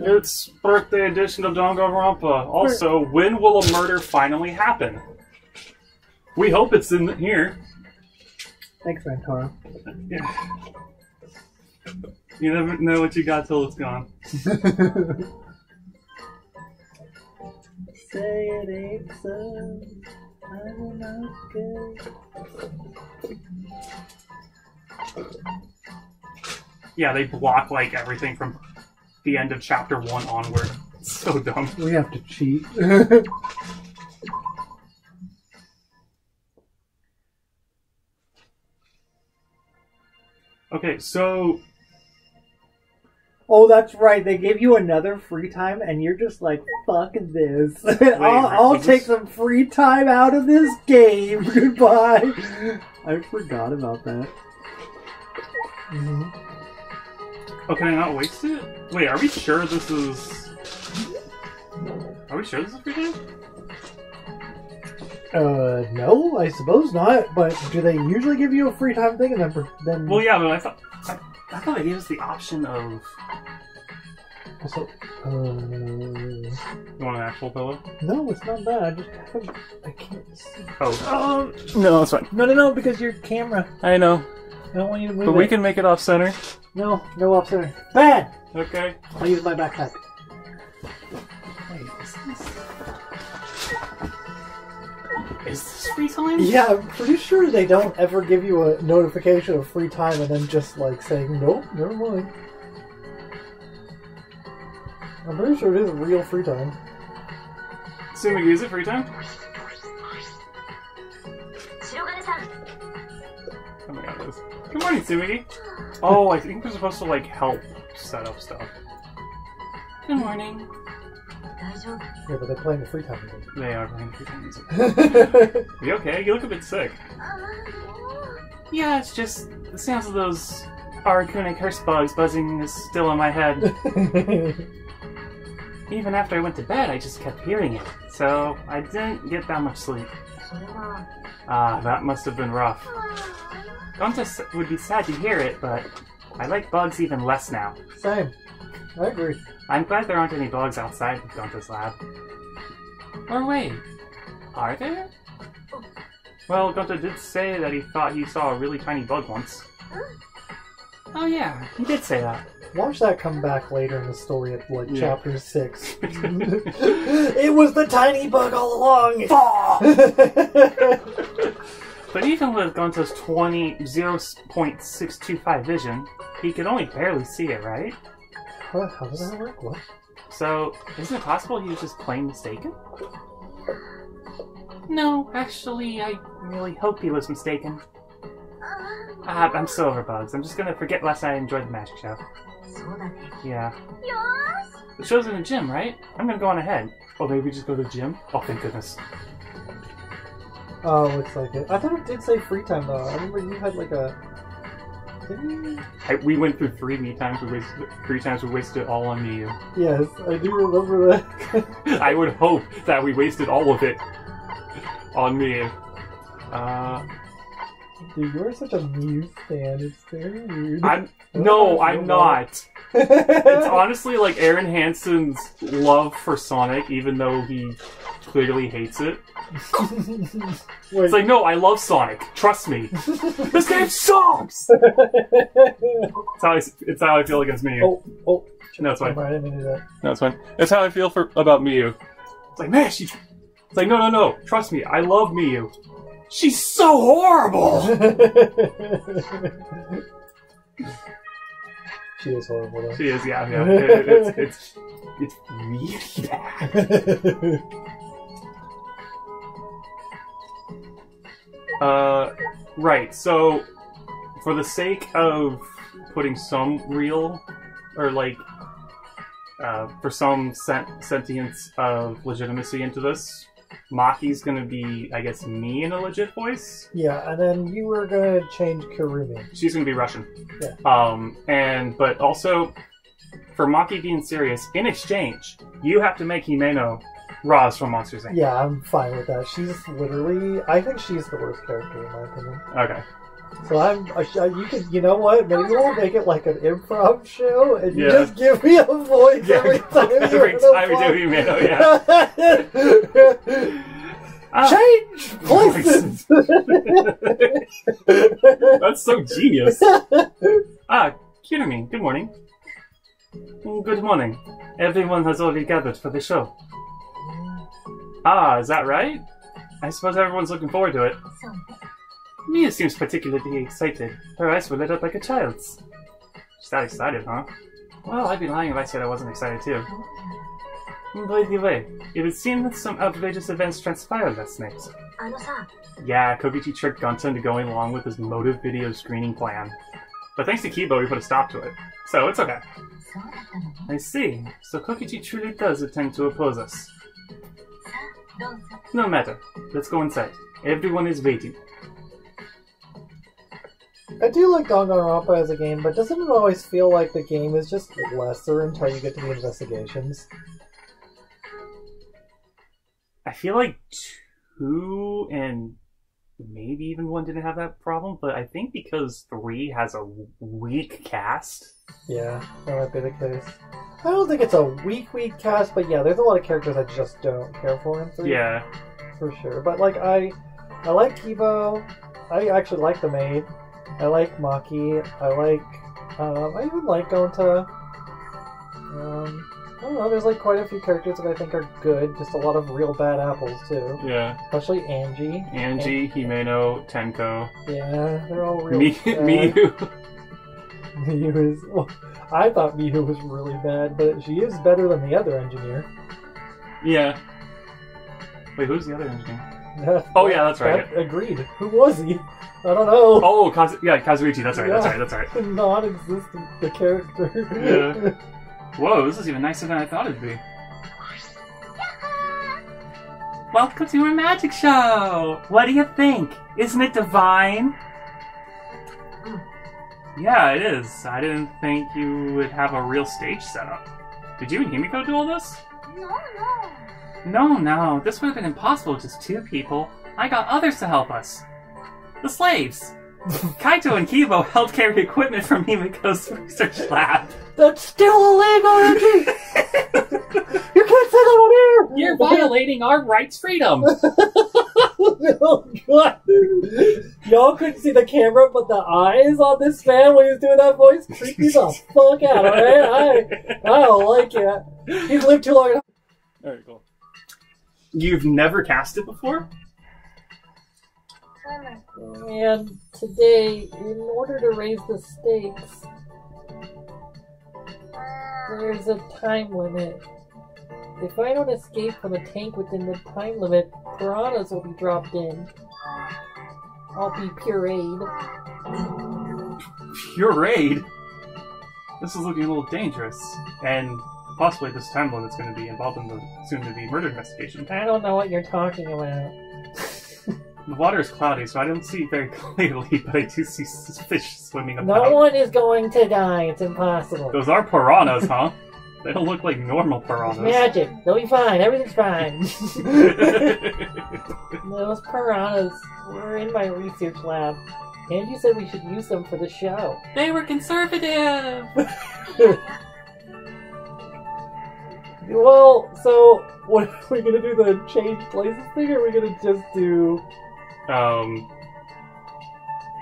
It's birthday edition of Danganronpa. Also, when will a murder finally happen? We hope it's in here. Thanks, Rantaro. Yeah. You never know what you got till it's gone. Say it ain't so. I'm not good. Yeah, they block like everything from the end of chapter one onward. So dumb. We have to cheat. Okay, so oh, that's right. They give you another free time, and you're just like, "Fuck this! I'll, I'll take this- some free time out of this game. Goodbye." I forgot about that. Mhm. Oh, can I not waste it? Wait, are we sure this is? Are we sure this is free time? Uh, no, I suppose not. But do they usually give you a free time thing and then then? Well, yeah, but I thought I, I thought they gave us the option of Also, uh, you want an actual pillow. no, it's not that. I just haven't. I can't see. Oh, Um, no, that's fine. no, no, no, because your camera. I know, I don't want you to move But we can make it off center. No, no off center. Bad! Okay. I'll use my backpack. Wait, is this... Free time? Yeah, I'm pretty sure they don't ever give you a notification of free time and then just like saying, nope, never mind. I'm pretty sure it is real free time. So we use it free time? Oh my god, this. Good morning, Sui. Oh, I think we're supposed to like help set up stuff. Good morning. Yeah, but they're playing the free time music. They are playing free time music. you okay? You look a bit sick. Yeah, it's just the sounds of those Aracune curse bugs buzzing is still in my head. Even after I went to bed, I just kept hearing it, so I didn't get that much sleep. Ah, that must have been rough. Gonta would be sad to hear it, but I like bugs even less now. Same. I agree. I'm glad there aren't any bugs outside of Gonta's lab. Or wait, are there? Well, Gonta did say that he thought he saw a really tiny bug once. Oh yeah, he did say that. Watch that come back later in the story at like Yeah. chapter six. it was the tiny bug all along. But even with Gonta's 20, 0.625 vision, he could only barely see it, right? How, how does that work? What? So, isn't it possible he was just plain mistaken? No, actually, I really hope he was mistaken. Ah, I'm Silverbugs. I'm just gonna forget last night I enjoyed the magic show. Yeah. The show's in the gym, right? I'm gonna go on ahead. Oh, maybe we just go to the gym? Oh, thank goodness. Oh, looks like it. I thought it did say free time though. I remember you had like a. You? I, we went through three me times. We wasted three times. We wasted it all on me. Yes, I do remember that. I would hope that we wasted all of it on me. Uh, Dude, you're such a Miu fan. It's very weird. I'm no, I'm not. It's honestly like Arin Hanson's love for Sonic, even though he clearly hates it. Wait. It's like, no, I love Sonic. Trust me. this game sucks. It's how I, it's how I feel against Miu. oh, oh. No, it's fine. Never I didn't mean to do that. No, it's fine. That's how I feel for about Miu. It's like, man, she. It's like, no, no, no. Trust me, I love Miu. She's so horrible. she is horrible though. she is, yeah, yeah. It- it's, it's, it's really bad. Uh, right. So, for the sake of putting some real, or like, uh, for some sent- sentience of legitimacy into this, Maki's gonna be, I guess, me in a legit voice. yeah, and then you were gonna change Kirumi. She's gonna be Russian. Yeah. Um, and but also, for Maki being serious, in exchange, you have to make Himeno Roz from Monsters Inc. Yeah, I'm fine with that. She's literally. I think she's the worst character in my opinion. Okay. So I'm. You could. You know what? Maybe we'll make it like an improv show, and you Yeah. just give me a voice Yeah, every time every time we bar. do email, yeah. Ah, Change places. that's so genius. Ah, Kirumi, good morning. Good morning. Everyone has already gathered for the show. Ah, is that right? I suppose everyone's looking forward to it. Mia seems particularly excited. Her eyes were lit up like a child's. She's that excited, huh? Well, I'd be lying if I said I wasn't excited too. Hmm, by the way, it would seem that some outrageous events transpired last night. Yeah, Kokichi tricked Gonta into going along with his motive video screening plan. But thanks to Kibo, we put a stop to it. So it's okay. I see. So Kokichi truly does attempt to oppose us. No matter. Let's go inside. Everyone is waiting. I do like Danganronpa as a game, but doesn't it always feel like the game is just lesser until you get to the investigations? I feel like two and maybe even one didn't have that problem, but I think because three has a weak cast. Yeah, that might be the case. I don't think it's a weak, weak cast, but yeah, there's a lot of characters I just don't care for in three. Yeah. for sure. But like I, I like Kibo. I actually like the maid. I like Maki. I like. Um, I even like Gonta. Um, I don't know. There's like quite a few characters that I think are good. Just a lot of real bad apples too. Yeah. Especially Angie. Angie, Himeno, Tenko, Yeah, they're all real. Mi- bad. Miu. Miu is. Well, I thought Miu was really bad, but she is better than the other engineer. Yeah. Wait, who's the other engineer? Oh, yeah, that's right. That- agreed. Who was he? I don't know. Oh, Kaz- yeah, Kazuichi. That's right. That's right. That's right. non-existent the character. Yeah. Whoa, this is even nicer than I thought it'd be. Welcome to our magic show. What do you think? Isn't it divine? Hmm. Yeah, it is. I didn't think you would have a real stage set up. Did you and Himiko do all this? No, no. No, no, this would have been impossible with just two people. I got others to help us. The slaves. Kaito and Kibo helped carry equipment from Himiko's research lab. That's still illegal, Angie! you can't say that on air! You're violating our rights freedom. oh, God. Y'all couldn't see the camera, but the eyes on this man when he was doing that voice creeped me the fuck out, alright? I, I don't like it. He's lived too long. Alright, cool. You've never cast it before? And today, in order to raise the stakes, there's a time limit. If I don't escape from a tank within the time limit, piranhas will be dropped in. I'll be pureed. Pureed? This is looking a little dangerous. And possibly this time limit's going to be involved in the soon to be murder investigation. I don't know what you're talking about. The water is cloudy, so I don't see very clearly, but I do see fish swimming about. No one is going to die. It's impossible. Those are piranhas, huh? They don't look like normal piranhas. Magic. They'll be fine. Everything's fine. Those piranhas were in my research lab. And you said we should use them for the show. they were conservative! Well, so what are we gonna do? The change places thing, or are we gonna just do? Um,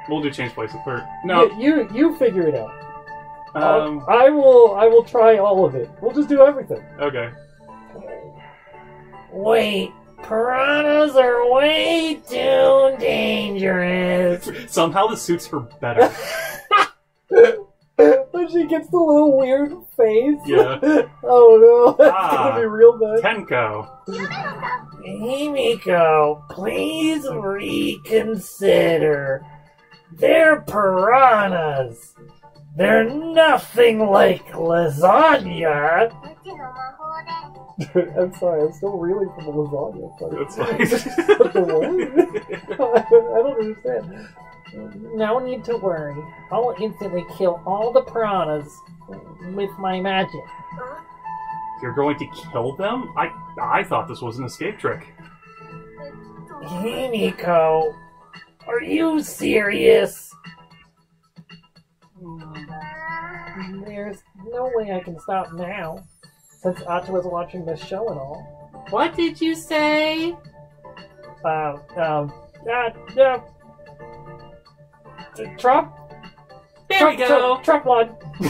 we'll do change places first. No, you you, you figure it out. um, I will I will try all of it. We'll just do everything. okay. Wait, piranhas are way too dangerous. Somehow the suits her better. she gets the little weird face. Yeah. oh no, that's ah, gonna be real bad. Tenko. Hey, Miko, please reconsider. They're piranhas. They're nothing like lasagna. I'm sorry, I'm still reeling from the lasagna. Part. That's fine. I don't understand. No need to worry. I'll instantly kill all the piranhas with my magic. You're going to kill them? I I thought this was an escape trick. Hey, Nico. Are you serious? There's no way I can stop now. Since Atua was watching this show and all. What did you say? Uh, um, uh, yeah. T- Trump? There Trump, we go. Trump, Trump won.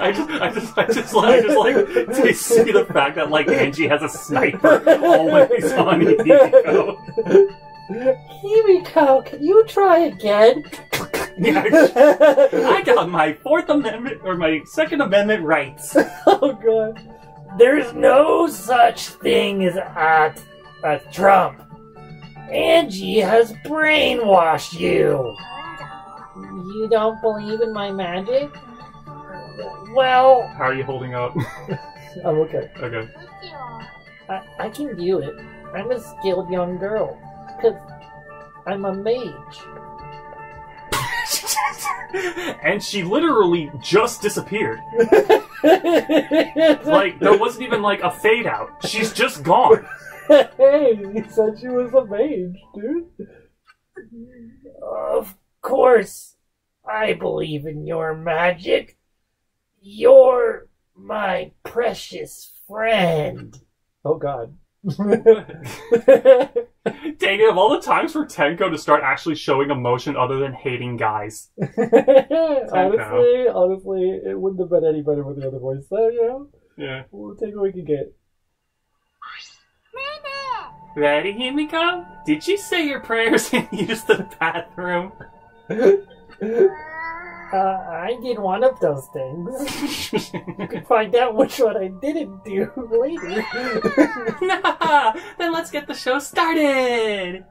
I just, I just, I just, I just like to see the fact that like Angie has a sniper always on Himiko. Himiko, can you try again? Yeah, I got my Fourth Amendment or my Second Amendment rights. oh god. There's no such thing as a, a Trump. Angie has brainwashed you. You don't believe in my magic? Well. How are you holding up? I'm okay. Okay. I, I can do it. I'm a skilled young girl. Because I'm a mage. and she literally just disappeared. like, there wasn't even like a fade out. She's just gone. hey, you said she was a mage, dude. Of course, I believe in your magic. You're my precious friend. Oh God. Dang it, of all the times for Tenko to start actually showing emotion other than hating guys. honestly, honestly, it wouldn't have been any better with the other voice. So, you know, Yeah. we'll take what we can get. Ready, Himiko? Did you say your prayers and use the bathroom? Uh, I did one of those things. you can find out which one I didn't do later. nah, then let's get the show started!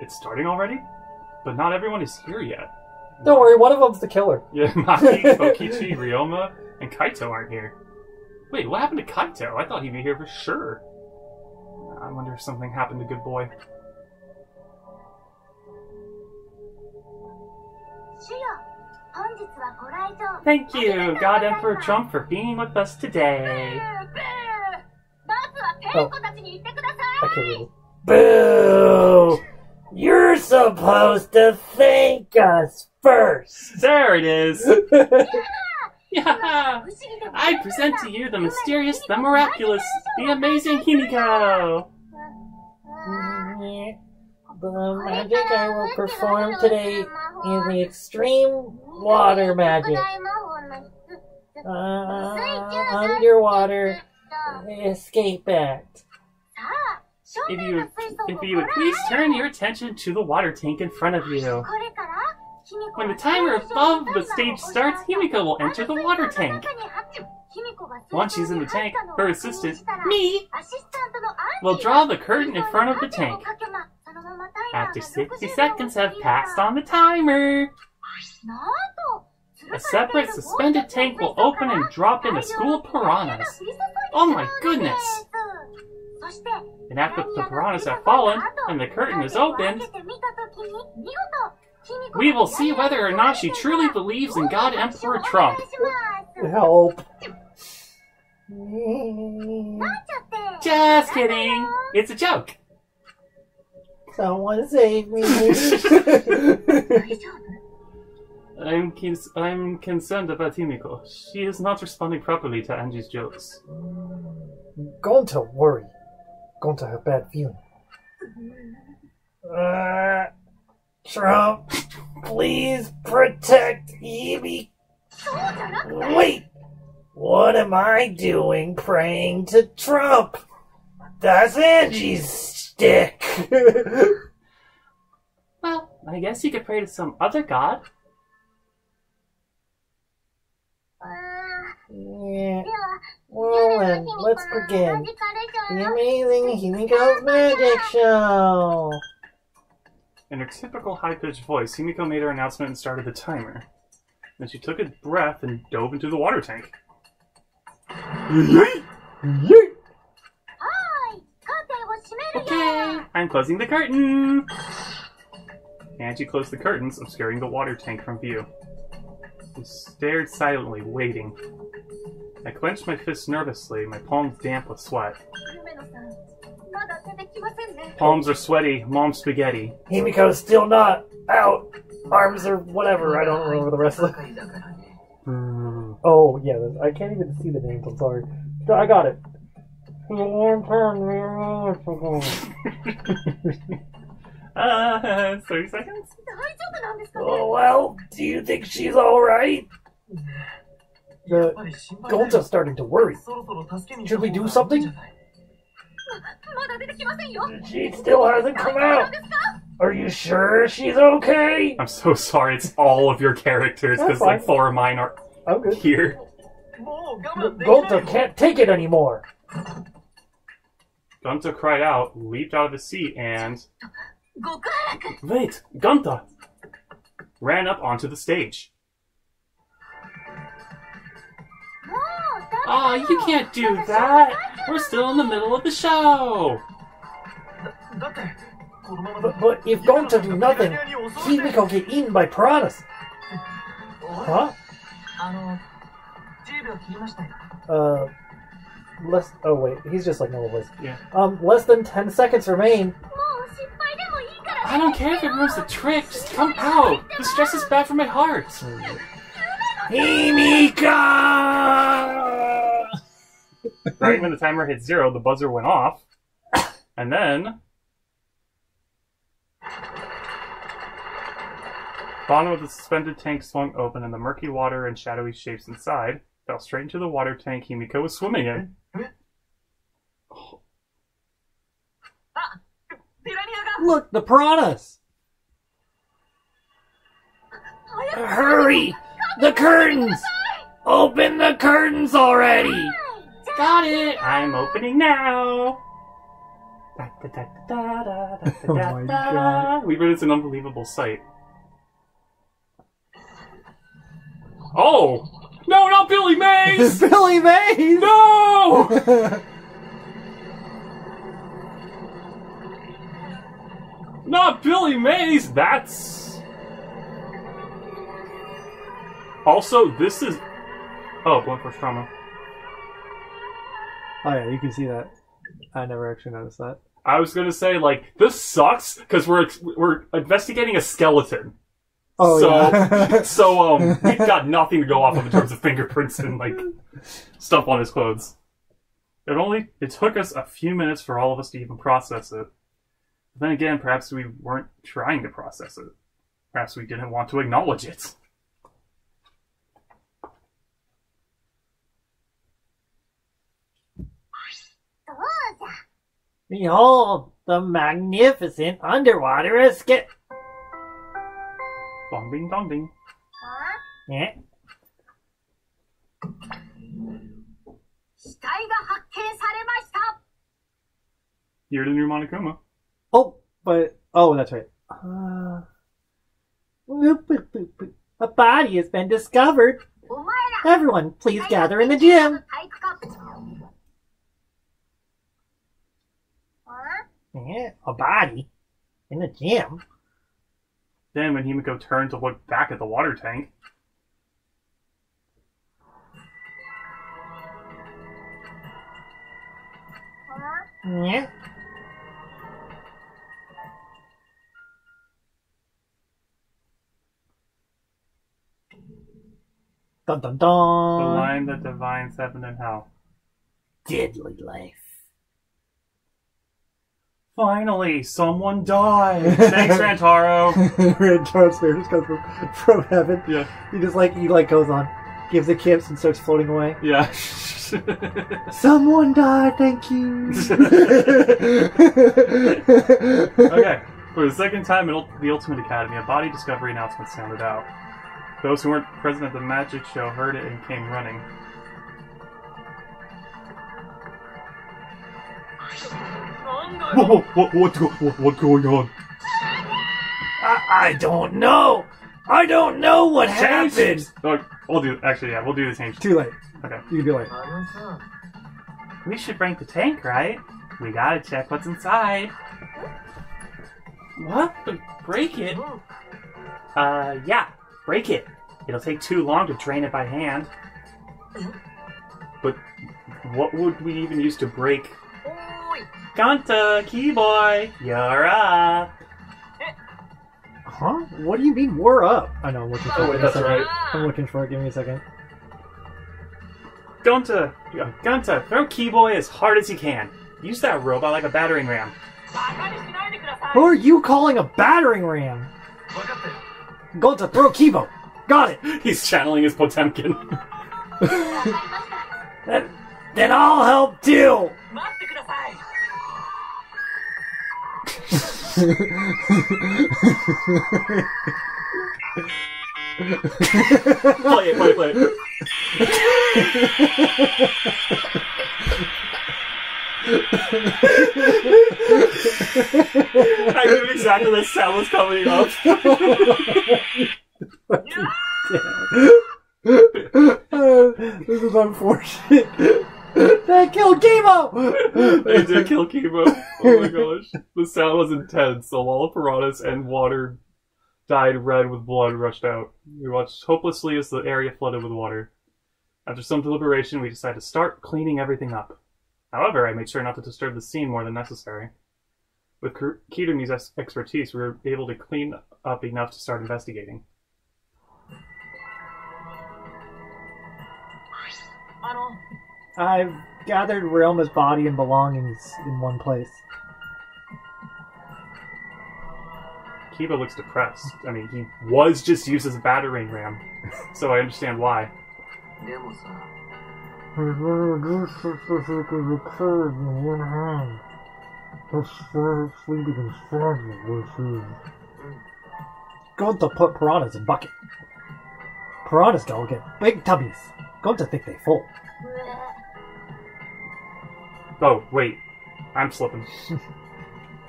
It's starting already? But not everyone is here yet. Don't worry, one of them's the killer. Yeah, Maki, Kokichi, Ryoma, and Kaito aren't here. Wait, what happened to Kaito? I thought he'd be here for sure. I wonder if something happened to good boy. Thank you, God Emperor Trump, for being with us today. Oh. Okay. Boo! You're supposed to thank us first! There it is! Yeah! I present to you the mysterious, the miraculous, the amazing Himiko! The magic I will perform today is the extreme water magic. Uh, underwater escape act. If you, if you would please turn your attention to the water tank in front of you. When the timer above the stage starts, Himiko will enter the water tank. Once she's in the tank, her assistant, me, will draw the curtain in front of the tank. After 60 seconds have passed on the timer, a separate suspended tank will open and drop in a school of piranhas. Oh my goodness! And after the piranhas have fallen and the curtain is opened, we will see whether or not she truly believes in God Emperor Trump. Help. Just kidding! It's a joke! Someone save me. I'm, cons- I'm concerned about Himiko. She is not responding properly to Angie's jokes. going to worry. Going to have bad feeling. Uh, Trump, please protect Evie. Wait! What am I doing praying to Trump? That's Angie's stick. Well, I guess you could pray to some other god. yeah. Well then, let's begin. The amazing Himiko's Magic Show. In her typical high pitched voice, Himiko made her announcement and started the timer. Then she took a breath and dove into the water tank. Okay, I'm closing the curtain! And she closed the curtains, obscuring the water tank from view. I stared silently, waiting. I clenched my fists nervously, my palms damp with sweat. Palms are sweaty. Mom spaghetti. Himiko's still not out. Arms are whatever. I don't remember the rest of it. Hmm. Oh, yeah. I can't even see the names. I'm sorry. I got it. uh, 30 seconds? Oh, well, do you think she's alright? The Gonta's starting to worry. Should we do something? まだ出てきませんよ She still hasn't come out! Are you sure she's okay? I'm so sorry, it's all of your characters, because like four of mine are here. Gonta can't take it anymore! Gonta cried out, leaped out of his seat, and. Wait, Gonta! Ran up onto the stage. Ah, oh, you can't do that! We're still in the middle of the show! But, but if Gonta do nothing, he will get eaten by piranhas! Huh? Uh, less. Oh wait, he's just like normal voice. Yeah. Um, less than ten seconds remain. I don't care if it ruins the trick. Just come out. The stress is bad for my heart. Himika! right when the timer hit zero, the buzzer went off, and then bottom of the suspended tank swung open, and the murky water and shadowy shapes inside fell straight into the water tank Himiko was swimming in. Look, the piranhas! Hurry! The curtains! Open the curtains already! Got it. I'm opening now. Oh my God. Weaver is an unbelievable sight. Oh no, not Billy Mays! Billy Mays! no, not Billy Mays. That's also this is oh blunt force trauma. Oh yeah, you can see that. I never actually noticed that. I was gonna say like this sucks because we're we're investigating a skeleton. Oh so yeah. so um we've got nothing to go off of in terms of fingerprints and like stuff on his clothes. It only it took us a few minutes for all of us to even process it. But then again, perhaps we weren't trying to process it. Perhaps we didn't want to acknowledge it. Behold, the magnificent underwater escape. Dong ding dong ding. Yeah. 死体が発見されました Here to New Monokuma. Oh, but oh, that's right. Uh, boop, boop, boop, boop. a body has been discovered. お前ら Everyone, please gather in the gym. 体育館 Yeah, a body in the gym. Then when Himiko turned to look back at the water tank, Yeah. Dun dun the dun. line that divines heaven and hell. Deadly life. Finally, someone died. Thanks, Rantaro. Red transfers comes from, from heaven. Yeah, He just like he like goes on, gives a kiss and starts floating away. yeah. Someone died, thank you. okay, for the second time in Ul- the Ultimate Academy, a body discovery announcement sounded out. Those who weren't present at the magic show heard it and came running. Whoa, whoa, what's, what what's going on? I, I don't know. I don't know what happened. We'll do. Actually, yeah, we'll do the change. Too late. Okay. You can be late. We should break the tank, right? We gotta check what's inside. What? Break it? Uh, yeah, break it. It'll take too long to drain it by hand. Mm-hmm. But what would we even use to break Gonta, Keyboy, you're up. Huh? What do you mean we're up? I know, I'm looking for oh, wait, that's right. I'm looking for it. Give me a second. Gonta, Gonta, throw Keyboy as hard as you can. Use that robot like a battering ram. Who are you calling a battering ram? Gonta, throw Kibo. Got it. He's channeling his Potemkin. then, then I'll help too. play it, play it, play it. I knew exactly the sound was coming up. this is unfortunate. That killed Kibo. they did kill Kibo. Oh my gosh. The sound was intense. A wall of piranhas and water dyed red with blood rushed out. We watched hopelessly as the area flooded with water. After some deliberation, we decided to start cleaning everything up. However, I made sure not to disturb the scene more than necessary. With K- Kirumi's expertise, we were able to clean up enough to start investigating. I've gathered Ryoma's body and belongings in one place. Kibo looks depressed. I mean, he was just used as a battering ram, so I understand why. Go to put piranhas in bucket. Piranhas don't get big tubbies. Go to think they full. うわ Oh, wait. I'm slipping.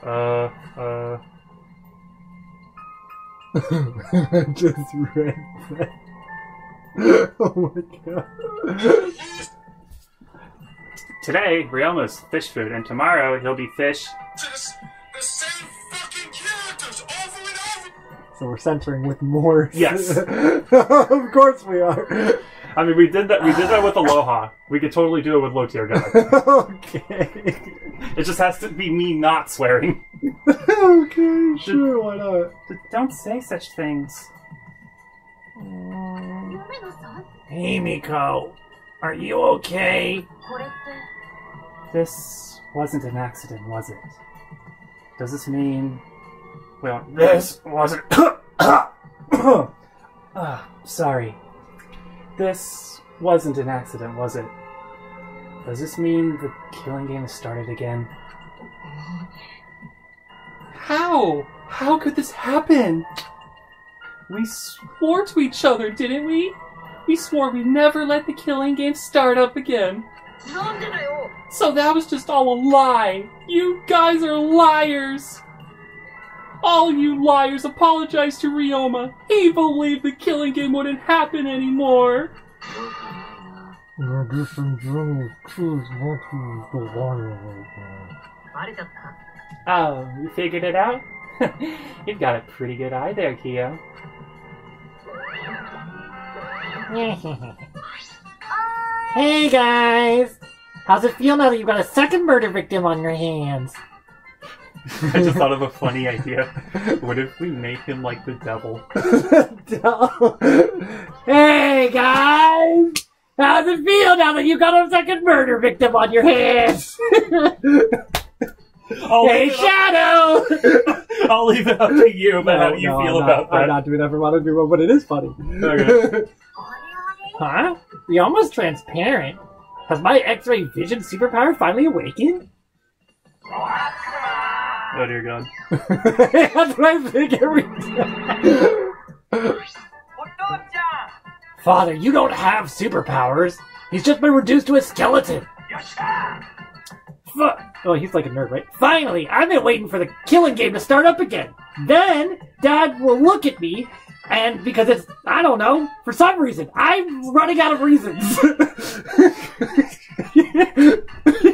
uh, uh. I just read that. oh my god. Today, Ryoma's fish food, and tomorrow he'll be fish. Just the same fucking characters over and over. So we're centering with more. Yes. of course we are. I mean, we did that. We did that with Aloha. We could totally do it with low tier guy. okay. It just has to be me not swearing. okay, sure, why not? Don't say such things. Hey, Miko. Are you okay? This wasn't an accident, was it? Does this mean. Well, this wasn't. sorry. This wasn't an accident, was it? Does this mean the killing game has started again? How? How could this happen? We swore to each other, didn't we? We swore we'd never let the killing game start up again. So that was just all a lie. You guys are liars. All you liars apologize to Ryoma. He believed the killing game wouldn't happen anymore. Oh, you figured it out? You've got a pretty good eye there, Kyo. hey guys! How's it feel now that you've got a second murder victim on your hands? I just thought of a funny idea. What if we make him like the devil? hey guys! How's it feel now that you got a second murder victim on your hands? I'll hey, Shadow! I'll leave it up to you about no, how you no, feel I'm about not, that. I'm not doing that for modern people, but it is funny. Okay. huh? The almost transparent. Has my X-ray vision superpower finally awakened? Oh dear God. That's what I think every time. Father, you don't have superpowers. He's just been reduced to a skeleton. Fuck. Oh, he's like a nerd, right? Finally, I've been waiting for the killing game to start up again. Then Dad will look at me, and because it's I don't know for some reason I'm running out of reasons.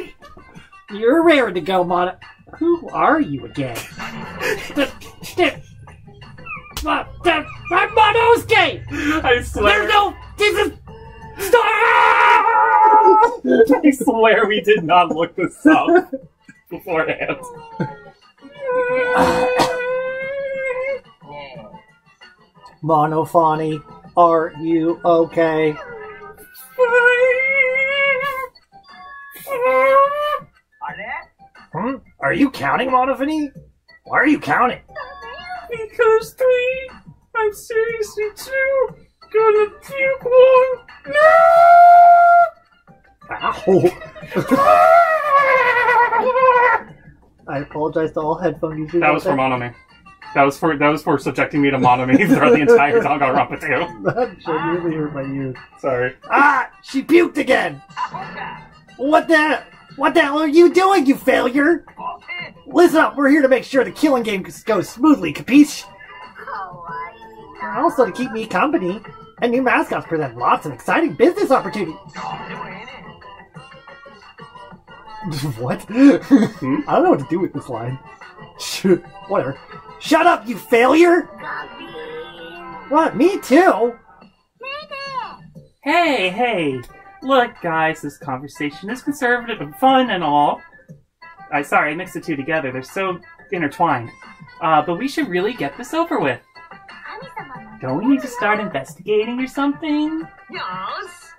You're raring to go, Mona. Who are you again? I'm Monosuke! I swear. There's no. This is. Stop! I swear we did not look this up. beforehand. Monophanie, are you okay? Are you counting, Monophanie? Why are you counting? Because three, I'm seriously two, gonna puke one. No! Ow! I apologize to all headphone users. That was for there. That was for that was for subjecting me to Monomi throughout the entire Danganronpa 2. That genuinely hurt my ears. Sorry. Ah! She puked again! What the? What the hell are you doing, you failure? Listen up, we're here to make sure the killing game goes smoothly, capiche? And also to keep me company. And new mascots present lots of exciting business opportunities. what? Hmm? I don't know what to do with this line. Whatever. Shut up, you failure! What? Me too? Hey, hey. Look, guys, this conversation is conservative and fun and all, I sorry, I mixed the two together. They're so intertwined. Uh, but we should really get this over with. Don't we need to start investigating or something? Yes.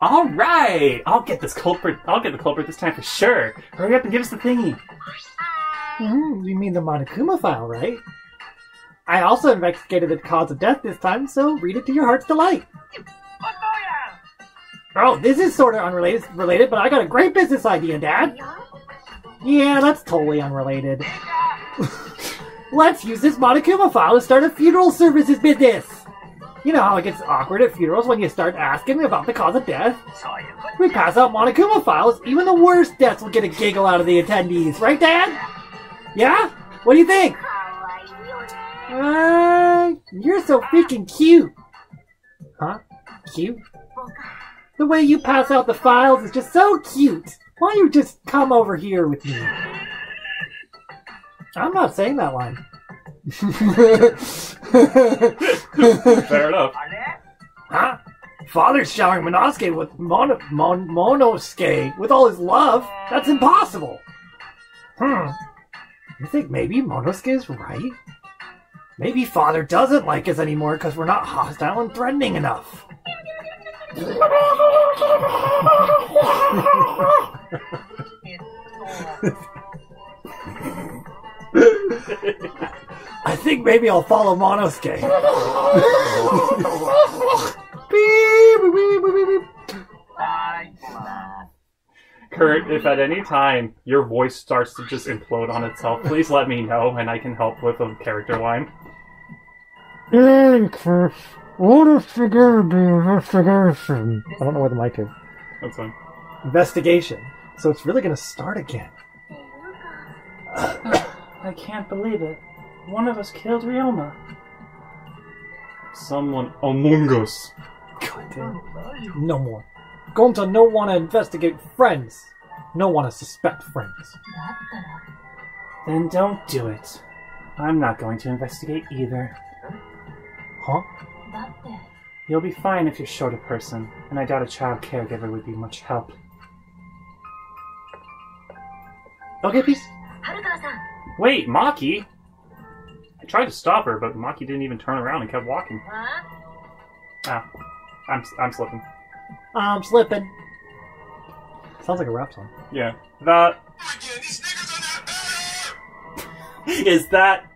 All right, I'll get this culprit. I'll get the culprit this time for sure. Hurry up and give us the thingy. Mm, you mean the Monokuma file, right? I also investigated the cause of death this time, so read it to your heart's delight. Oh, this is sort of unrelated, related, but I got a great business idea, Dad. Yeah, that's totally unrelated. Let's use this Monokuma file to start a funeral services business! You know how it gets awkward at funerals when you start asking about the cause of death? We pass out Monokuma files, even the worst deaths will get a giggle out of the attendees, right, Dad? Yeah? What do you think? Uh, you're so freaking cute! Huh? Cute? The way you pass out the files is just so cute! Why don't you just come over here with me? I'm not saying that line. Fair enough. huh? Father's showering Monosuke with Mono, Mon, Monosuke with all his love? That's impossible. Hmm. You think maybe Monosuke is right? Maybe father doesn't like us anymore because we're not hostile and threatening enough. I think maybe I'll follow Monosuke. Kurt, if at any time your voice starts to just implode on itself, please let me know and I can help with a character line. What is figure investigation? I don't know where the mic is. That's fine. Investigation. So it's really going to start again. I can't believe it. One of us killed Ryoma. Someone among us. God damn. No more. Gonta no want to investigate friends. No want to suspect friends. Then don't do it. I'm not going to investigate either. Huh? You'll be fine if you're short a person, and I doubt a child caregiver would be much help. Okay, peace. Wait, Maki? I tried to stop her, but Maki didn't even turn around and kept walking. Ah, I'm, I'm slipping. I'm slipping. Sounds like a rap song. Yeah. That... Is that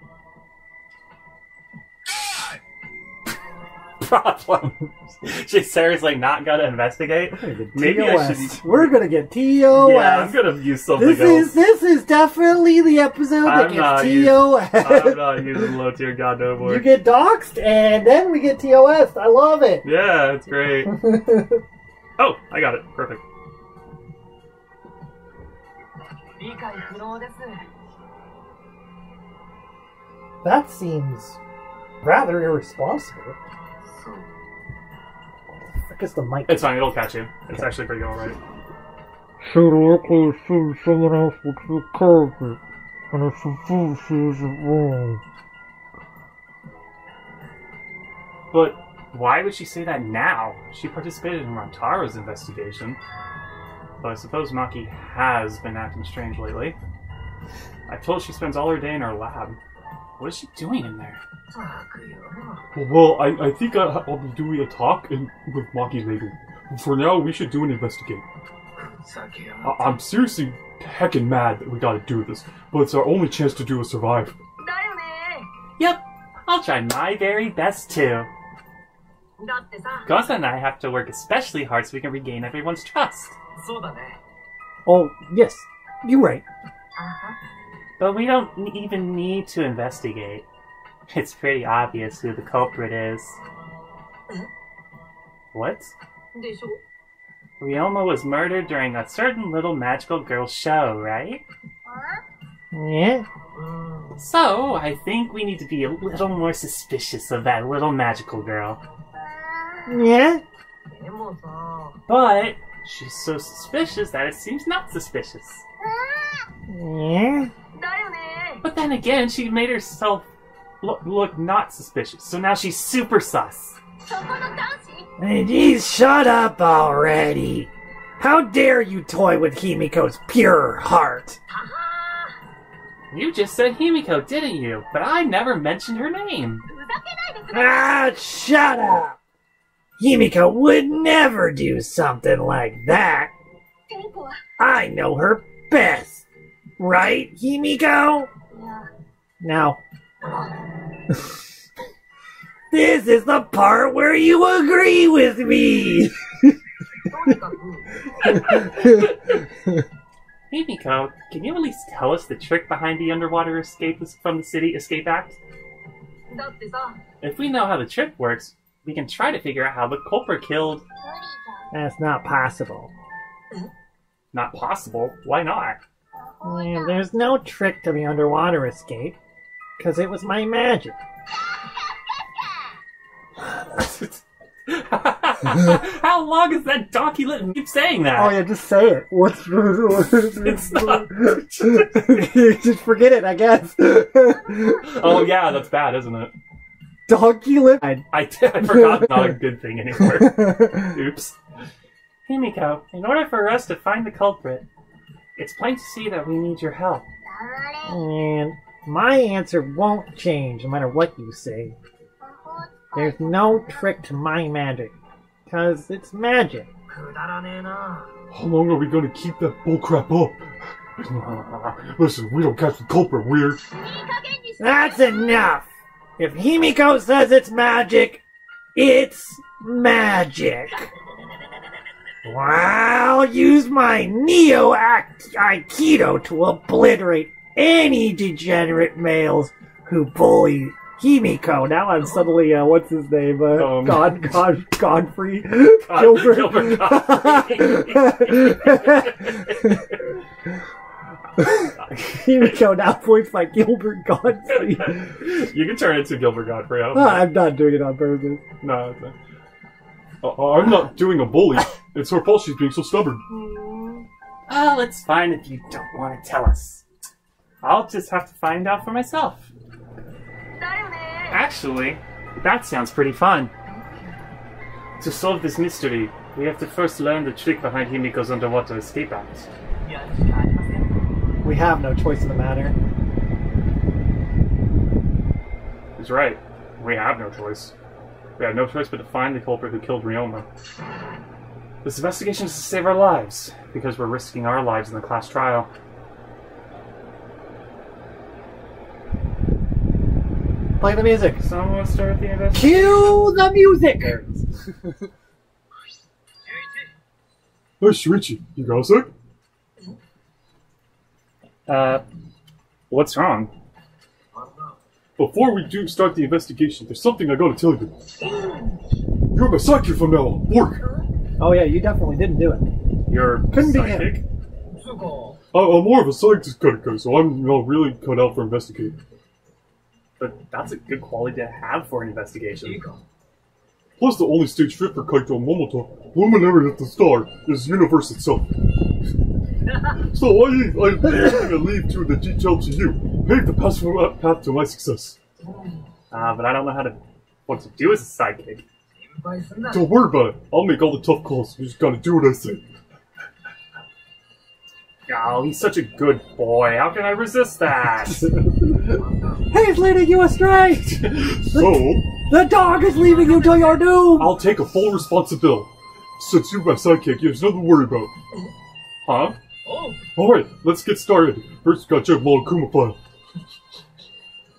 problem. she seriously not gonna investigate. We're gonna get Maybe I TOS. should- We're gonna get TOS. Yeah, I'm gonna use something this else. is this is definitely the episode I'm that not gets using- TOS. I'm not using low tier god no more. you get doxxed, and then we get TOS. I love it. Yeah, it's great. Oh, I got it. Perfect. 理解不能です that seems rather irresponsible. そう Frick the mic? It's fine. It'll catch you. It's actually pretty alright. should likely assume someone else will take care of it, and I suppose she isn't wrong. But why would she say that now? She participated in Rantaro's investigation. But I suppose Maki has been acting strange lately. I told her she spends all her day in her lab. What is she doing in there? Well, I, I think I, will be doing a talk in, with Maki later. For now, we should do an investigate. I, I'm seriously heckin' mad that we gotta do this, but it's our only chance to do a survive. Yep, I'll try my very best too. Gaza and I have to work especially hard so we can regain everyone's trust. Oh, yes, you're right. But we don't even need to investigate. It's pretty obvious who the culprit is. What? Ryoma was murdered during a certain little magical girl show, right? Yeah. So, I think we need to be a little more suspicious of that little magical girl. Yeah? But she's so suspicious that it seems not suspicious. Yeah. But then again, she made herself look, look not suspicious, so now she's super sus. Hey, geez, shut up already! How dare you toy with Himiko's pure heart! You just said Himiko, didn't you? But I never mentioned her name. Ah, shut up! Himiko would never do something like that. I know her best, right, Himiko? Yeah. Now, this is the part where you agree with me. Himiko, can you at least tell us the trick behind the underwater escape from the city escape act? If we know how the trick works, we can try to figure out how the culprit killed. That's not possible. Not possible. Why not? ゃん Yeah, there's no trick to the underwater escape. Because it was my magic. how long is that donkey let me keep saying that? Oh yeah, just say it. What's It's not. just forget it, I guess. Oh yeah, that's bad, isn't it? Donkey lip. I, I forgot not a good thing anymore. Oops. Himiko, in order for us to find the culprit, it's plain to see that we need your help. And my answer won't change no matter what you say. There's no trick to my magic, because it's magic. How long are we going to keep that bullcrap up? Listen, we don't catch the culprit, weird. That's enough! If Himiko says it's magic, it's magic! I'll use my Neo Aikido to obliterate any degenerate males who bully Himiko. Now I'm suddenly, uh, what's his name? Uh, Um. God, God, Godfrey? God- Gilbert. Gilbert Himiko now voiced by Gilbert Godfrey. you can turn it to Gilbert Godfrey. I don't Ah, not doing it on purpose. No, it's not. Uh, uh, I'm not doing a bully. It's her fault she's being so stubborn. Well, ah, it's fine if you don't want to tell us. I'll just have to find out for myself. Actually, that sounds pretty fun. To solve this mystery, we have to first learn the trick behind Himiko's underwater escape act. We have no choice in the matter. He's right. We have no choice. We have no choice but to find the culprit who killed Ryoma. This investigation is to save our lives, because we're risking our lives in the class trial. Play the music. Someone start the investigation. Cue the music! There. Hey, Shuichi, you got a sec? Uh, what's wrong? Before we do start the investigation, there's something I gotta tell you. You're my psychic from now on. Work. Oh yeah, you definitely didn't do it. You're Couldn't psychic. Be him. I, am more of a scientist kind of guy, so I'm you know, really cut out for investigating. But that's a good quality to have for an investigation. Plus, the only stage fit for Kaito Momota, luminary at the star, is universe itself. so I, I am leave to the detail to you. Pave the path, for, path to my success. Uh, but I don't know how to what to do as a sidekick. Don't worry about it. I'll make all the tough calls. You just gotta do what I say. Oh, he's such a good boy. How can I resist that? he's leading you astray! so? The dog is leaving you to your doom! I'll take a full responsibility. Since you're my sidekick, you have nothing to worry about. Huh? Oh, Alright, let's get started. First, gotta check Monokuma file.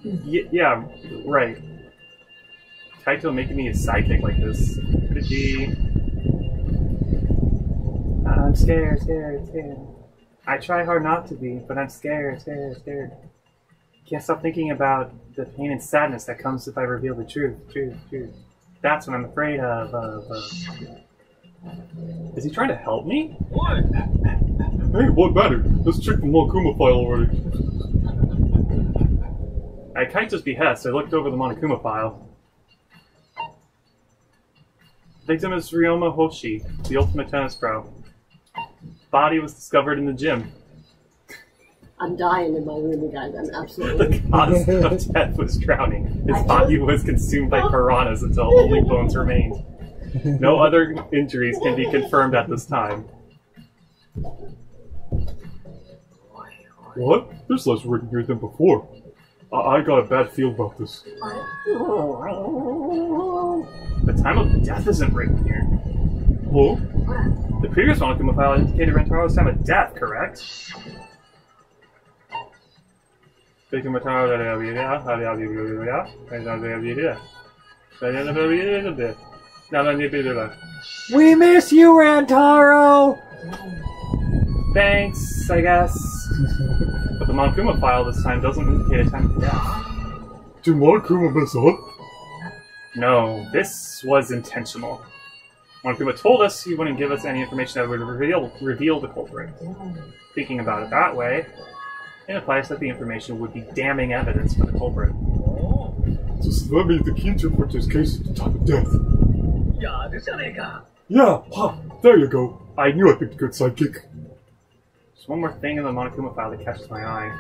Y- yeah, right. Kaito making me a sidekick like this. Could it be? Uh, I'm scared, scared, scared. I try hard not to be, but I'm scared, scared, scared. Can't stop thinking about the pain and sadness that comes if I reveal the truth, truth, truth. That's what I'm afraid of. of, of. Is he trying to help me? What? Hey, what matter? Let's check the Monokuma file already. At Kaito's behest, I looked over the Monokuma file. Victim is Ryoma Hoshi, the ultimate tennis pro. Body was discovered in the gym. I'm dying in my room, you guys. I'm absolutely. The cause of death was drowning. His body was consumed by piranhas until only bones remained. No other injuries can be confirmed at this time. What? There's less written here than before. I, I got a bad feel about this. The time of death isn't written here. Huh? The previous Monokuma file indicated Rantaro's time of death, correct? Da vida. We miss you, Rantaro! Thanks, I guess. But the Monokuma file this time doesn't indicate a time of death. Did Monokuma mess up? No, this was intentional. Monokuma told us he wouldn't give us any information that would reveal reveal the culprit. Thinking about it that way, it implies that the information would be damning evidence for the culprit. Does that mean the key to put this case is the time of death? Yeah, ha, there you go. I knew I picked a good sidekick. There's one more thing in the Monokuma file that catches my eye.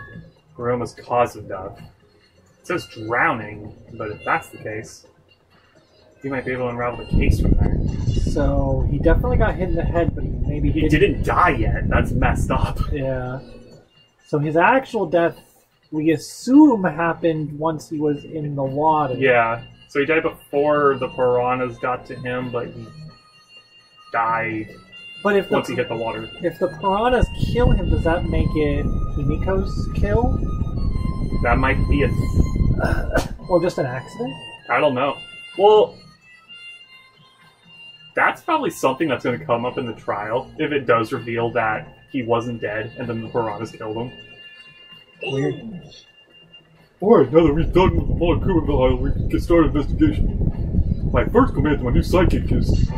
Ryoma's cause of death. It says drowning, but if that's the case, he might be able to unravel the case from there. So he definitely got hit in the head, but he maybe he didn't, didn't die yet. That's messed up. Yeah. So his actual death, we assume, happened once he was in the water. Yeah. So he died before the piranhas got to him, but he died But if the once he hit the water. if the piranhas kill him, does that make it Himiko's kill, That might be a. or just an accident? I don't know. Well, that's probably something that's going to come up in the trial if it does reveal that he wasn't dead and then the piranhas killed him. Weird. Alright, now that we've done with the Monokuma file, we can get started investigation. My first command to my new psychic is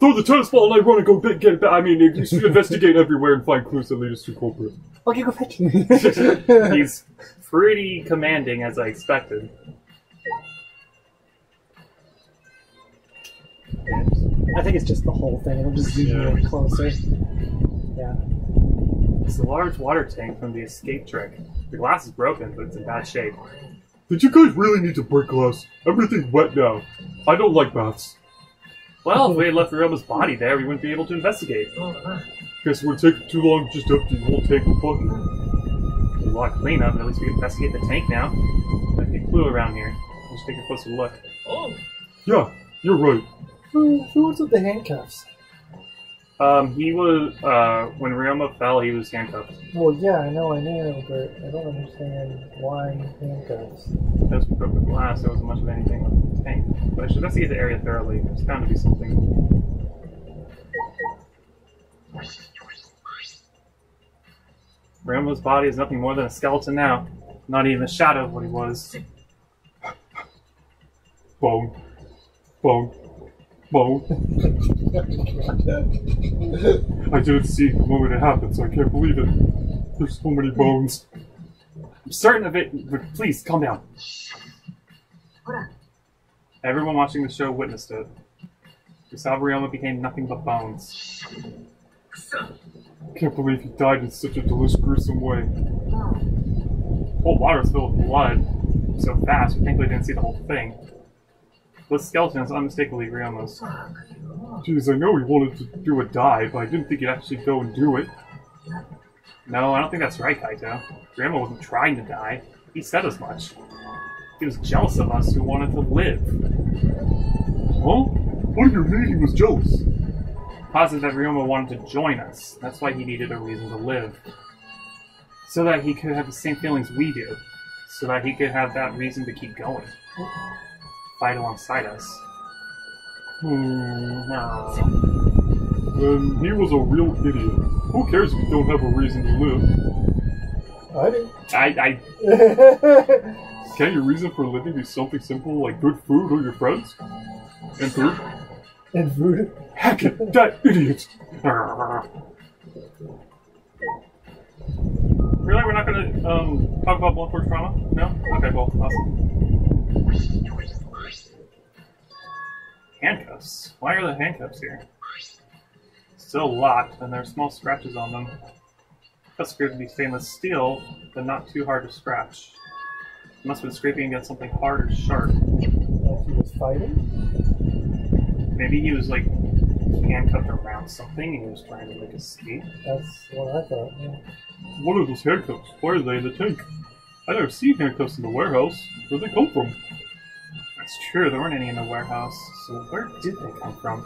throw the tennis ball and I run and go bit, get it back. I mean, just investigate everywhere and find clues that lead us to culprit. Okay, go fetch it. He's pretty commanding as I expected. I think it's just the whole thing. It'll just zoom you in closer. Yeah. It's a large water tank from the escape trick. The glass is broken, but it's in bad shape. Did you guys really need to break glass? Everything wet now. I don't like baths. Well, if we had left Ryoma's body there, we wouldn't be able to investigate. Guess it would take too long just to empty the whole tank of bucket. A lot of cleanup, but at least we can investigate the tank now. There's a clue around here. Let's take a closer look. Oh. Yeah, you're right. Who so what's with the handcuffs? Um, he was, uh, when Ryoma fell, he was handcuffed. Well, yeah, I know, I know, but I don't understand why handcuffs. As we broke the glass, there wasn't much of anything left in the tank. But I should investigate the area thoroughly. There's bound to be something. Ryoma's body is nothing more than a skeleton now. Not even a shadow of what he was. Bone. Bone. Bone. I didn't see the moment it happened, so I can't believe it. There's so many bones. I'm certain of it, but please, calm down. Everyone watching the show witnessed it. The Salvarioma became nothing but bones. I can't believe he died in such a delicious, gruesome way. The whole water was filled with blood so fast, we thankfully didn't see the whole thing. The skeleton is unmistakably Ryoma's. Jeez, I know he wanted to do a dive, but I didn't think he'd actually go and do it. No, I don't think that's right, Kaito. Grandma wasn't trying to die. He said as much. He was jealous of us who wanted to live. Huh? What do you mean he was jealous? Positive that Ryoma wanted to join us. That's why he needed a reason to live. So that he could have the same feelings we do. So that he could have that reason to keep going. Fight alongside us. Hmm. no. Then he was a real idiot. Who cares if you don't have a reason to live? I do. I, I Can't your reason for living be something simple like good food or your friends? And food? and food. Heck it, that idiot! Really? We're not gonna um, talk about Blunt Force Trauma? No? Okay, cool. Awesome. Handcuffs. Why are the handcuffs here? Still locked, and there are small scratches on them. Cuffs appear to be stainless steel, but not too hard to scratch. Must have been scraping against something hard or sharp. Like he was fighting. Maybe he was like handcuffed around something and he was trying to like escape. That's what I thought. Yeah. What are those handcuffs? Why are they in the tank? I never seen handcuffs in the warehouse. Where'd they come from? That's true, there weren't any in the warehouse. So where did they come from?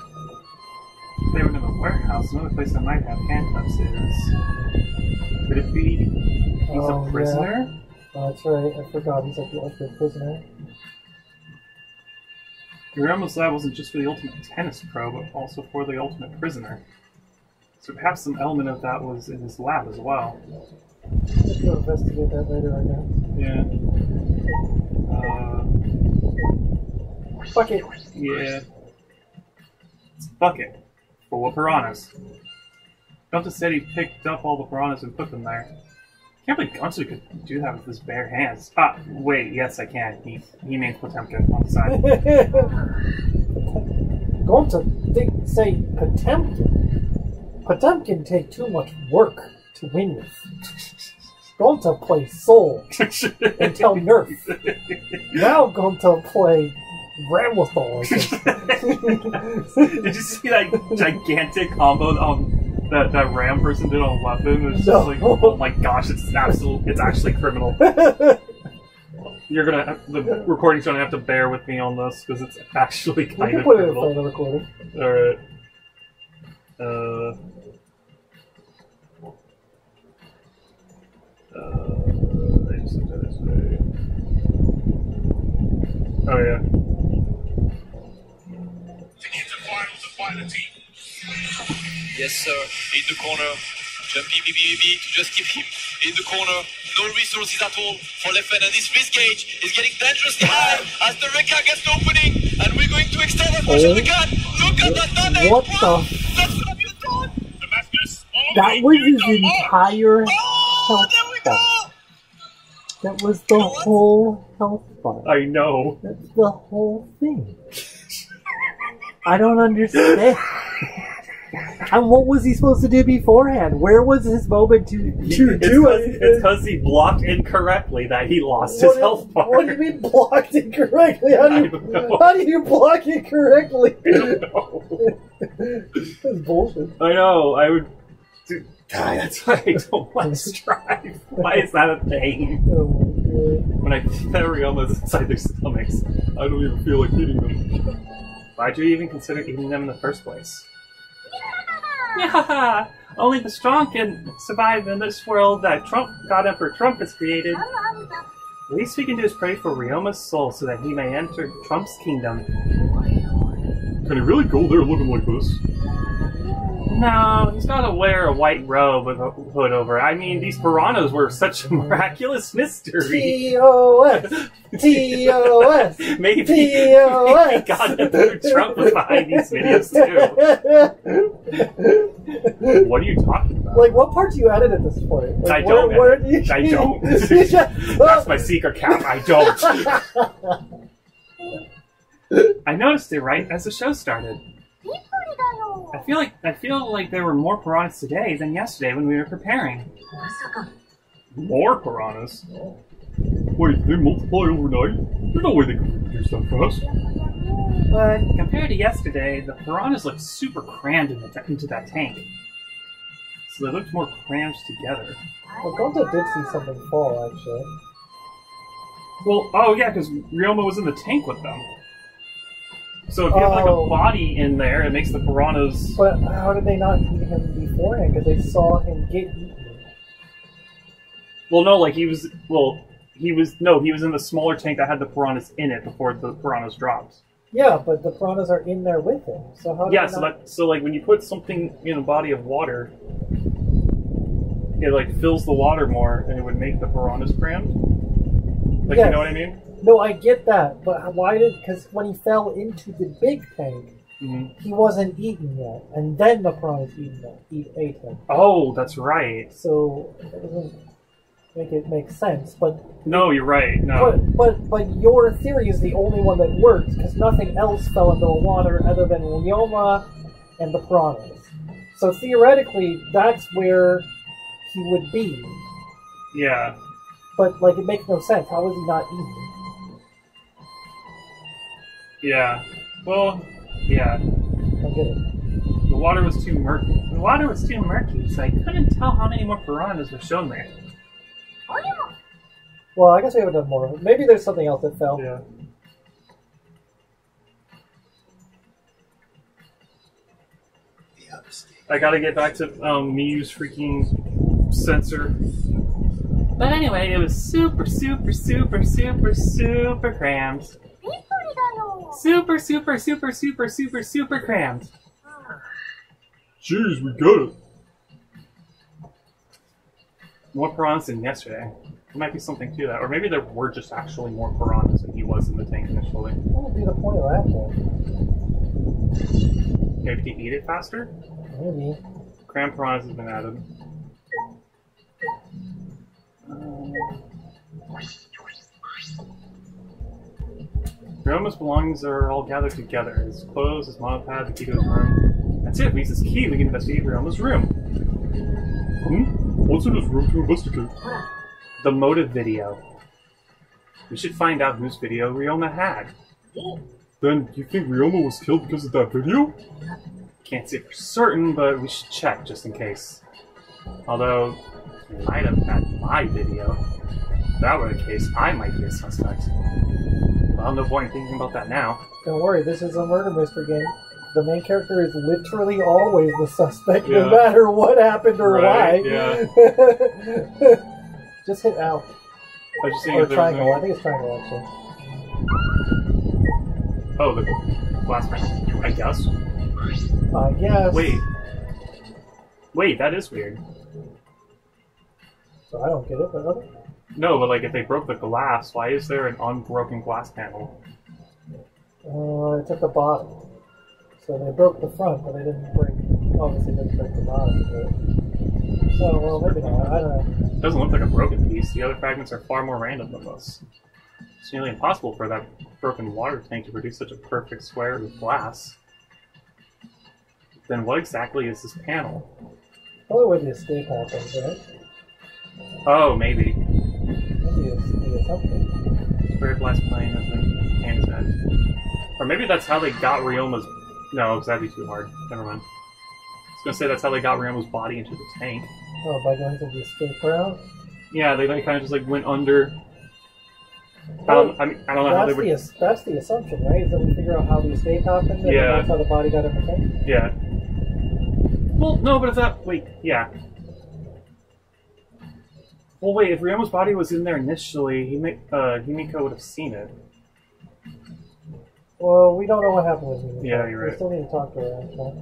If they were in the warehouse, another place that might have handcuffs is. Could it be he's Oh, a yeah. prisoner? Oh, that's right. I forgot. He's like the ultimate prisoner. Yuramo's lab wasn't just for the ultimate tennis pro, but also for the ultimate prisoner. So perhaps some element of that was in his lab as well. Let's go investigate that later, I guess. Yeah. Uh, Fuck it. yeah. Fuck it. bucket full of piranhas. Gonta said he picked up all the piranhas and put them there. Can't believe Gonta could do that with his bare hands. Ah, wait, yes I can. He he named Potemkin on the side. To think, say Potemkin. Potemkin take too much work to win with. Play Soul and tell Nerf. Now going to play Ramlethal. Did you see that gigantic combo um, that that Ram person did on weapon? It's just No. like, oh my gosh, it's absolute. It's actually criminal. You're gonna have, the recording's gonna have to bear with me on this because it's actually we can of put it in criminal. the recording. All right. Uh. Uh, I just looked at it. Oh yeah. Finals and find a team. Yes, sir. In the corner. Jumpy to just keep him in the corner. No resources at all for Leffen, and this wrist gauge is getting dangerously high as the Reka gets the opening, and we're going to extend as much as we can. Look at that thunder! What Wow, the? That's what you done! Damascus. all That was his the entire Oh, health there we bar. That was the whole health bar. I know. That's the whole thing. I don't understand. And what was he supposed to do beforehand? Where was his moment to, to It's do it? it's 'cause he blocked incorrectly that he lost his What, health bar. what do you mean blocked incorrectly? How do you, how do you block it correctly? I don't know. That's bullshit. I know. I would. Dude, God, that's why I don't want to strive. Why is that a thing? Oh. When I that Ryoma's inside their stomachs, I don't even feel like eating them. Why'd you even consider eating them in the first place? Yeah, only the strong can survive in this world that Trump, God Emperor Trump has created. The least we can do is pray for Ryoma's soul so that he may enter Trump's kingdom. Can he really go there looking like this? No, he's got to wear a white robe with a hood over. I mean, these piranhas were such a miraculous mystery. T-O-S! T-O-S! Maybe, T-O-S! maybe God Emperor Trump was behind these videos too. What are you talking about? Like, what part do you edit at this point? Like, I don't Where, where do you, I don't. That's my secret cap. I don't. I noticed it right as the show started. I feel like I feel like there were more piranhas today than yesterday when we were preparing. More piranhas? Wait, they multiply overnight? There's no way they could do stuff fast. But compared to yesterday, the piranhas looked super crammed in into that tank. So they looked more crammed together. Well, Gonta did see something fall, actually. Well, oh yeah, because Ryoma was in the tank with them. So if you have like Oh. a body in there, it makes the piranhas. But how did they not eat him beforehand? Because they saw him get eaten. Well, no, like he was. Well, he was no, he was in the smaller tank that had the piranhas in it before the piranhas dropped. Yeah, but the piranhas are in there with him. So how? Did Yeah, they so not... that so like when you put something in a body of water, it like fills the water more, and it would make the piranhas crammed. Like you Yes. know what I mean? No, I get that, but why did? Because when he fell into the big tank, hmm he wasn't eaten yet, and then the piranhas eaten him, eat ate him. Oh, that's right. So it doesn't make it make sense. But No, you're right. No. but but but your theory is the only one that works because nothing else fell into the water other than Ryoma and the piranhas. So theoretically, that's where he would be. Yeah. But like, it makes no sense. How is he not eaten? Yeah. Well, yeah. I get it. The water was too murky. The water was too murky, so I couldn't tell how many more piranhas were shown there. Well, I guess we haven't done more. Maybe there's something else that fell. Yeah. I gotta get back to um, Miu's freaking sensor. But anyway, it was super, super, super, super, super crammed. Super, super, super, super, super, super crammed. Jeez, we got it. More piranhas than yesterday. There might be something to that. Or maybe there were just actually more piranhas than he was in the tank initially. What would be the point of that one? Maybe to eat it faster? Maybe. Cram piranhas has been added. Um... Ryoma's belongings are all gathered together. His clothes, his monopad, the key to his room. That's it. With his key, we can investigate Ryoma's room. Hmm? What's in his room to investigate? The motive video. We should find out whose video Ryoma had. Then you think Ryoma was killed because of that video? Can't say for certain, but we should check just in case. Although, he might have had my video. If that were the case, I might be a suspect. Well, no point in thinking about that now. Don't worry, this is a murder mystery game. The main character is literally always the suspect, Yeah. no matter what happened or Right, why. yeah. Just hit L. I was just Or if triangle. I think it's triangle, actually. Oh, the last panel. I guess. I guess. Wait. Wait, that is weird. So I don't get it, but okay. No, but like if they broke the glass, why is there an unbroken glass panel? Uh, it's at the bottom. So they broke the front, but they didn't break. Obviously, didn't break the bottom. But... So, well, maybe not. I don't know. It doesn't look like a broken piece. The other fragments are far more random than this. It's nearly impossible for that broken water tank to produce such a perfect square with glass. Then what exactly is this panel? Probably where the escape happens, right? Oh, maybe. The assumption. Square glass plane been hands head. Or maybe that's how they got Ryoma's. No, 'cause that'd be too hard. Never mind. I was gonna say that's how they got Ryoma's body into the tank. Oh, by going to the escape route? Yeah, they like, kind of just like went under. I don't, I, mean, I don't know how they That's would. the, that's the assumption, right? Is that we figure out how the escape happened, and Yeah. that's how the body got in the tank? Yeah. Well, no, but if that wait, yeah. Well, wait. If Ryoma's body was in there initially, he uh, Himiko would have seen it. Well, we don't know what happened with Mimi. Yeah, you're right. We still need to talk to her, actually.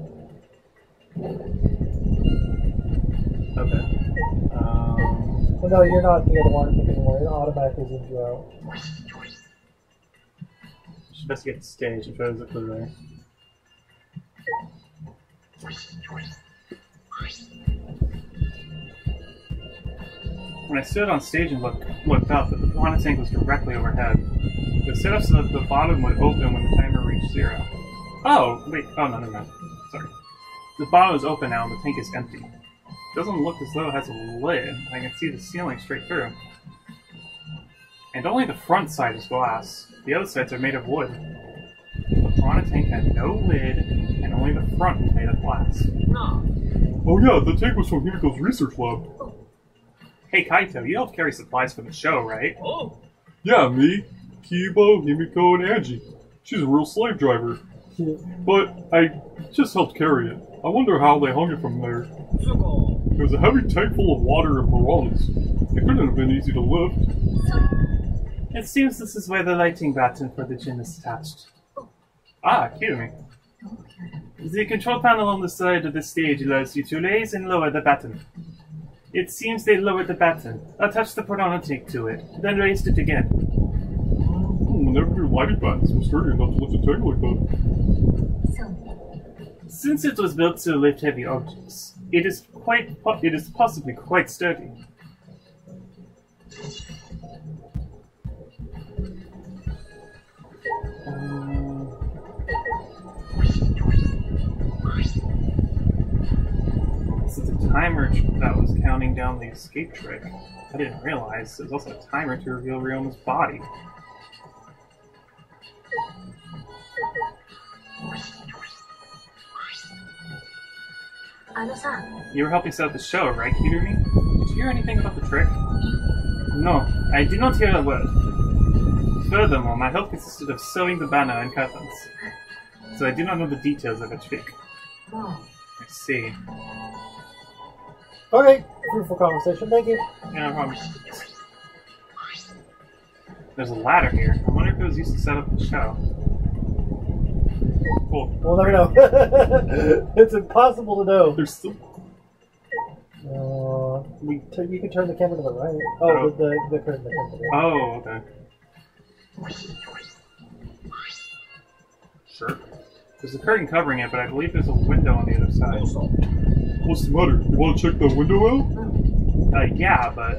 Okay. Um, Well, no, you're not the other one anymore. It automatically zooms you out. should investigate the stage and to look there. When I stood on stage and looked, looked up, the piranha tank was directly overhead. It was set up so that the bottom would open when the timer reached zero. Oh, wait. Oh, no, no, no. Sorry. The bottom is open now and the tank is empty. It doesn't look as though it has a lid. I can see the ceiling straight through. And only the front side is glass. The other sides are made of wood. The piranha piranha tank had no lid, and only the front was made of glass. な Oh yeah, the tank was from Himiko's research lab. Hey Kaito, you helped carry supplies for the show, right? Oh. Yeah, me, Kibo, Himiko, and Angie. She's a real slave driver. But I just helped carry it. I wonder how they hung it from there. It was a heavy tank full of water and piranhas. It couldn't have been easy to lift. It seems this is where the lighting batten for the gym is attached. Ah, Kirumi. The control panel on the side of the stage allows you to raise and lower the button. It seems they lowered the button. Attached the piranha to it, then raised it again. Hmm, never knew lighting battens was sturdy enough to lift a tank like that. Since it was built to lift heavy objects, it is quite po- it is possibly quite sturdy. Um, the timer that was counting down the escape trick. I didn't realize there's also a timer to reveal Ryoma's body. You were helping set up the show, right, Kirumi? Did you hear anything about the trick? No, I did not hear a word. Furthermore, my help consisted of sewing the banner and curtains, so I do not know the details of the trick. I see. Okay, fruitful conversation. Thank you. Yeah, no problem. There's a ladder here. I wonder if it was used to set up the show. Cool. We'll never know. it's impossible to know. There's still. Uh, We you can turn the camera to the right. Oh, Oh. the the, the curtain. The curtain. Oh, okay. Sure. There's a curtain covering it, but I believe there's a window on the other ど side. What's the matter? You want to check the window out? Uh, yeah, but...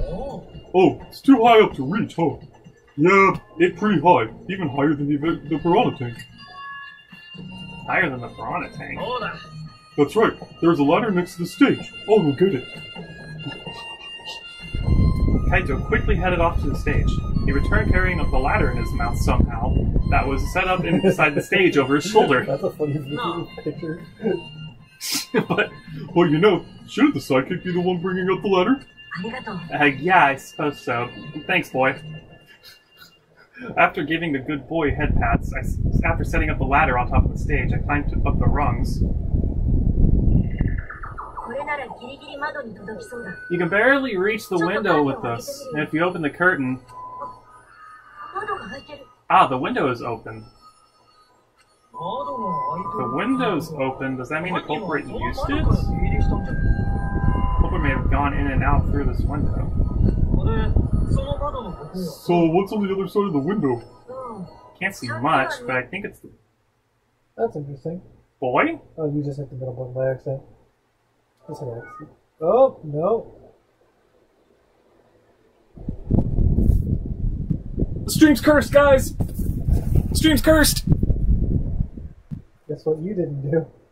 Oh, it's too high up to reach, huh? Yeah, it's pretty high. Even higher than the, the piranha tank. Higher than the piranha tank? That's right. There's a ladder next to the stage. Oh, we'll get it. Kaito quickly headed off to the stage. He returned carrying the ladder in his mouth somehow that was set up inside the stage over his shoulder. That's a funny no. picture. but, well, you know, should the sidekick be the one bringing up the ladder? Uh, yeah, I suppose so. Thanks, boy. After giving the good boy head pats, I, after setting up the ladder on top of the stage, I climbed up the rungs. You can barely reach the window with this, and if you open the curtain... Ah, the window is open. The oh, window's open. Does that mean the culprit used it? The culprit may have gone in and out through this window. So, what's on the other side of the window? Can't see much, but I think it's the... That's interesting. Boy? Oh, you just hit the middle button by accident. That's an accident. Oh, no. The stream's cursed, guys! The stream's cursed! Guess what you didn't do?